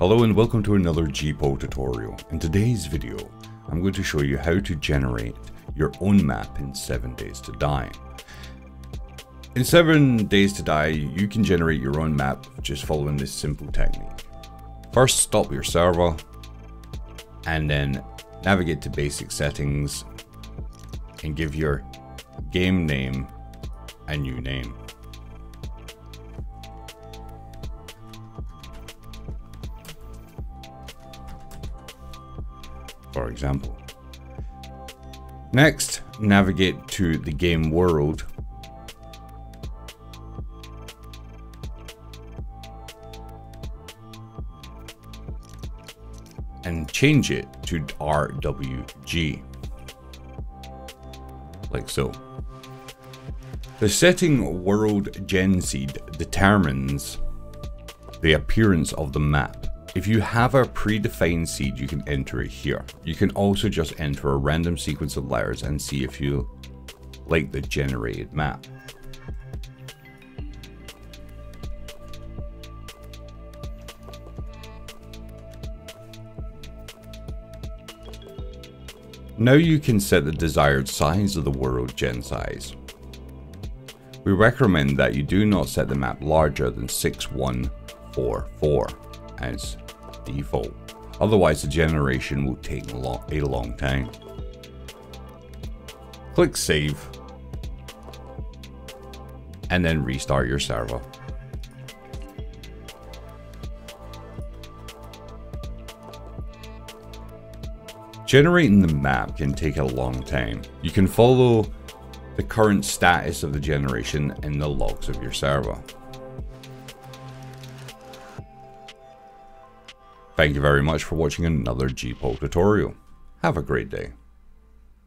Hello and welcome to another GPORTAL tutorial. In today's video, I'm going to show you how to generate your own map in 7 Days to Die. In 7 Days to Die, you can generate your own map just following this simple technique. First, stop your server, and then navigate to basic settings, and give your game name a new name. For example. Next, navigate to the game world and change it to RWG. Like so. The setting world gen seed determines the appearance of the map. If you have a predefined seed, you can enter it here. You can also just enter a random sequence of letters and see if you like the generated map. Now you can set the desired size of the world gen size. We recommend that you do not set the map larger than 6144 as default, otherwise the generation will take a long, time. Click save and then restart your server. Generating the map can take a long time. You can follow the current status of the generation in the logs of your server. Thank you very much for watching another GPORTAL tutorial. Have a great day.